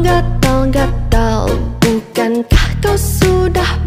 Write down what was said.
gatal, gatal, gatal Bukankah kau sudah